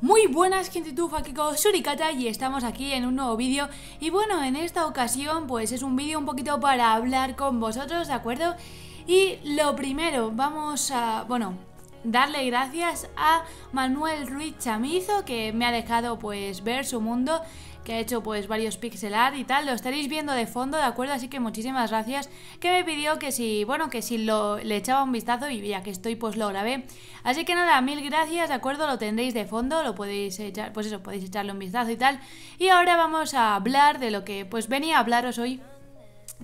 Muy buenas gente tufa, con Surikata y estamos aquí en un nuevo vídeo y bueno, en esta ocasión pues es un vídeo un poquito para hablar con vosotros, ¿de acuerdo? Y lo primero, vamos a, bueno, darle gracias a Manuel Ruiz Chamizo que me ha dejado pues ver su mundo que ha hecho pues varios pixel art y tal, lo estaréis viendo de fondo, ¿de acuerdo? Así que muchísimas gracias, que me pidió que si, bueno, que si lo, le echaba un vistazo y ya que estoy pues lo grabé. Así que nada, mil gracias, ¿de acuerdo? Lo tendréis de fondo, lo podéis echar, pues eso, podéis echarle un vistazo y tal. Y ahora vamos a hablar de lo que pues venía a hablaros hoy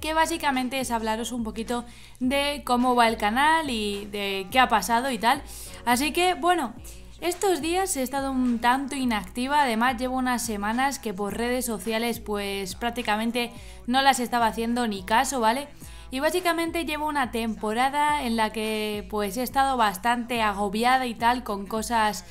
que básicamente es hablaros un poquito de cómo va el canal y de qué ha pasado y tal. Así que bueno, estos días he estado un tanto inactiva, además llevo unas semanas que por redes sociales pues prácticamente no las estaba haciendo ni caso, ¿vale? Y básicamente llevo una temporada en la que pues he estado bastante agobiada y tal con cosas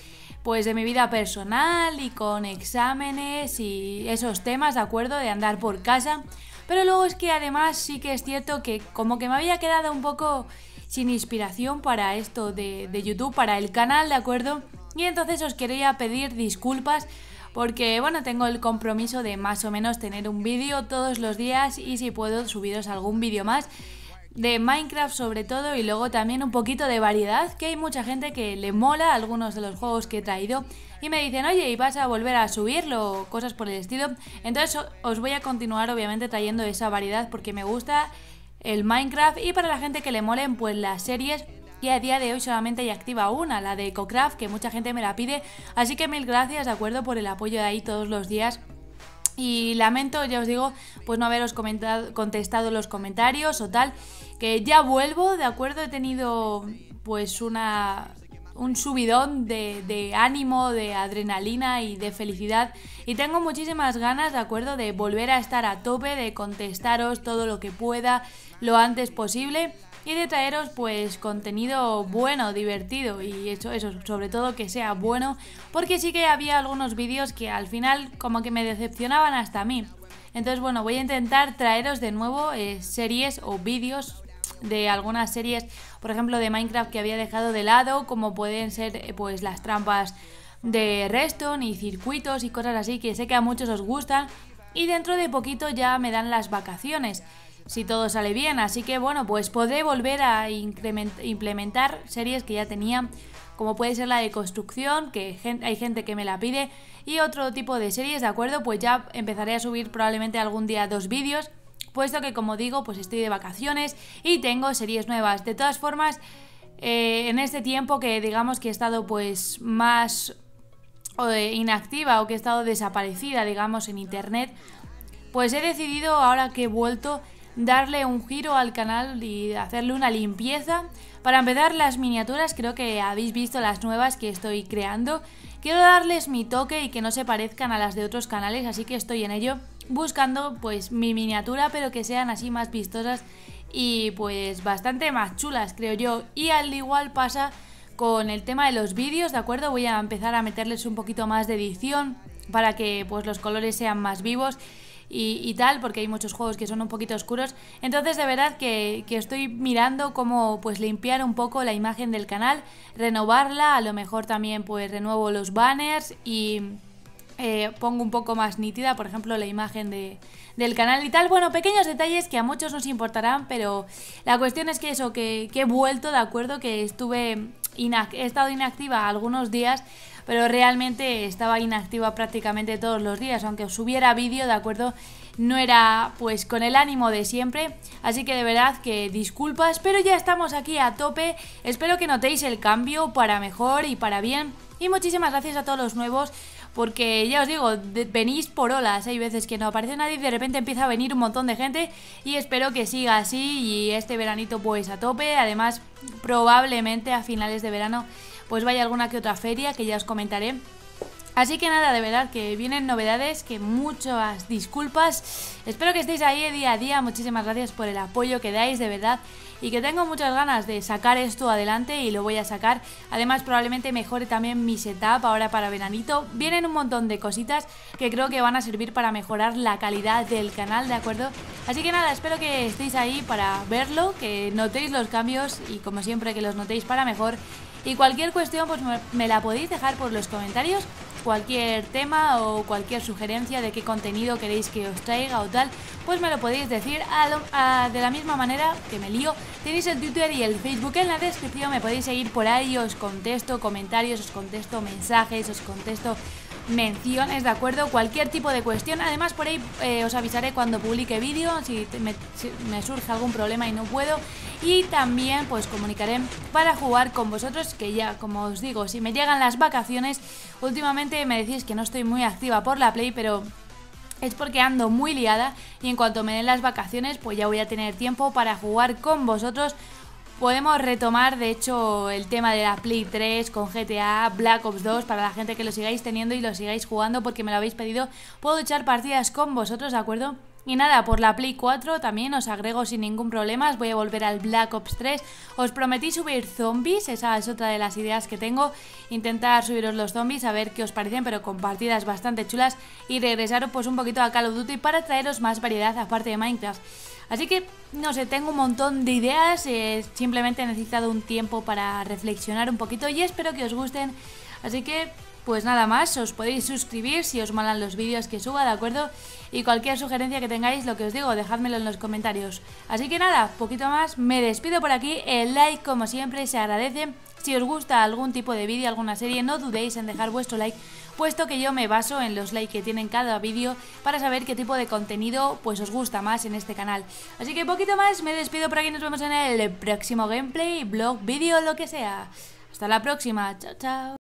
pues de mi vida personal y con exámenes y esos temas, ¿de acuerdo? De andar por casa. Pero luego es que además sí que es cierto que como que me había quedado un poco sin inspiración para esto de, YouTube, para el canal, ¿de acuerdo? Y entonces os quería pedir disculpas porque bueno, tengo el compromiso de más o menos tener un vídeo todos los días y si puedo subiros algún vídeo más de Minecraft sobre todo y luego también un poquito de variedad, que hay mucha gente que le mola algunos de los juegos que he traído y me dicen, oye, ¿y vas a volver a subirlo? Cosas por el estilo. Entonces os voy a continuar obviamente trayendo esa variedad porque me gusta el Minecraft y para la gente que le molen pues las series y a día de hoy solamente hay activa una, la de EcoCraft, que mucha gente me la pide, así que mil gracias, de acuerdo, por el apoyo de ahí todos los días. Y lamento, ya os digo, pues no haberos contestado los comentarios o tal, que ya vuelvo, de acuerdo, he tenido pues una un subidón de, ánimo, de adrenalina y de felicidad. Y tengo muchísimas ganas, ¿de acuerdo?, de volver a estar a tope, de contestaros todo lo que pueda lo antes posible y de traeros pues contenido bueno, divertido y eso, eso, sobre todo que sea bueno, porque sí que había algunos vídeos que al final como que me decepcionaban hasta a mí. Entonces bueno, voy a intentar traeros de nuevo eh, series o vídeos de algunas series, por ejemplo de Minecraft que había dejado de lado, como pueden ser eh, pues las trampas de Reston y circuitos y cosas así que sé que a muchos os gustan y dentro de poquito ya me dan las vacaciones si todo sale bien. Así que bueno, pues podré volver a implementar series que ya tenía, como puede ser la de construcción, que hay gente que me la pide, y otro tipo de series, ¿de acuerdo? Pues ya empezaré a subir probablemente algún día dos vídeos, puesto que como digo, pues estoy de vacaciones y tengo series nuevas. De todas formas, eh, en este tiempo que digamos que he estado pues más inactiva o que he estado desaparecida, digamos, en internet, pues he decidido ahora que he vuelto darle un giro al canal y hacerle una limpieza. Para empezar las miniaturas, creo que habéis visto las nuevas que estoy creando. Quiero darles mi toque y que no se parezcan a las de otros canales, así que estoy en ello buscando pues mi miniatura, pero que sean así más vistosas y pues bastante más chulas, creo yo. Y al igual pasa con el tema de los vídeos, ¿de acuerdo? Voy a empezar a meterles un poquito más de edición para que pues los colores sean más vivos y, tal, porque hay muchos juegos que son un poquito oscuros. Entonces, de verdad que, estoy mirando cómo pues limpiar un poco la imagen del canal, renovarla, a lo mejor también pues renuevo los banners y eh, pongo un poco más nítida, por ejemplo, la imagen de, del canal y tal. Bueno, pequeños detalles que a muchos nos importarán, pero la cuestión es que eso, que, he vuelto, de acuerdo, que estuve, he estado inactiva algunos días pero realmente estaba inactiva prácticamente todos los días, aunque subiera vídeo, ¿de acuerdo? No era pues con el ánimo de siempre, así que de verdad que disculpas, pero ya estamos aquí a tope, espero que notéis el cambio para mejor y para bien, y muchísimas gracias a todos los nuevos porque ya os digo, venís por olas, hay veces que no aparece nadie y de repente empieza a venir un montón de gente y espero que siga así y este veranito pues a tope, además probablemente a finales de verano pues vaya alguna que otra feria que ya os comentaré. Así que nada, de verdad que vienen novedades, que muchas disculpas. Espero que estéis ahí día a día. Muchísimas gracias por el apoyo que dais, de verdad. Y que tengo muchas ganas de sacar esto adelante y lo voy a sacar. Además, probablemente mejore también mi setup ahora para veranito. Vienen un montón de cositas que creo que van a servir para mejorar la calidad del canal, ¿de acuerdo? Así que nada, espero que estéis ahí para verlo, que notéis los cambios y como siempre que los notéis para mejor. Y cualquier cuestión pues me la podéis dejar por los comentarios cualquier tema o cualquier sugerencia de qué contenido queréis que os traiga o tal, pues me lo podéis decir de la misma manera que me lío. Tenéis el Twitter y el Facebook en la descripción, me podéis seguir por ahí, os contesto comentarios, os contesto mensajes, os contesto menciones, ¿de acuerdo? Cualquier tipo de cuestión. Además, por ahí eh, os avisaré cuando publique vídeo, si me, me, surge algún problema y no puedo. Y también, pues, comunicaré para jugar con vosotros, que ya, como os digo, si me llegan las vacaciones, últimamente me decís que no estoy muy activa por la Play, pero es porque ando muy liada y en cuanto me den las vacaciones pues ya voy a tener tiempo para jugar con vosotros Podemos retomar, de hecho, el tema de la Play 3 con GTA, Black Ops 2, para la gente que lo sigáis teniendo y lo sigáis jugando porque me lo habéis pedido. Puedo echar partidas con vosotros, ¿de acuerdo? Y nada, por la Play 4 también os agrego sin ningún problema, voy a volver al Black Ops 3. Os prometí subir zombies, esa es otra de las ideas que tengo, intentar subiros los zombies, a ver qué os parecen, pero con partidas bastante chulas y regresaros pues un poquito a Call of Duty para traeros más variedad aparte de Minecraft. Así que, no sé, tengo un montón de ideas, eh, simplemente he necesitado un tiempo para reflexionar un poquito y espero que os gusten. Así que, pues nada más, os podéis suscribir si os malan los vídeos que suba, ¿de acuerdo? Y cualquier sugerencia que tengáis, lo que os digo, dejádmelo en los comentarios. Así que nada, poquito más, me despido por aquí, el like como siempre se agradece. Si os gusta algún tipo de vídeo, alguna serie, no dudéis en dejar vuestro like, puesto que yo me baso en los likes que tienen cada vídeo para saber qué tipo de contenido pues os gusta más en este canal. Así que poquito más, me despido por aquí, nos vemos en el próximo gameplay, blog, vídeo, lo que sea. Hasta la próxima, chao chao.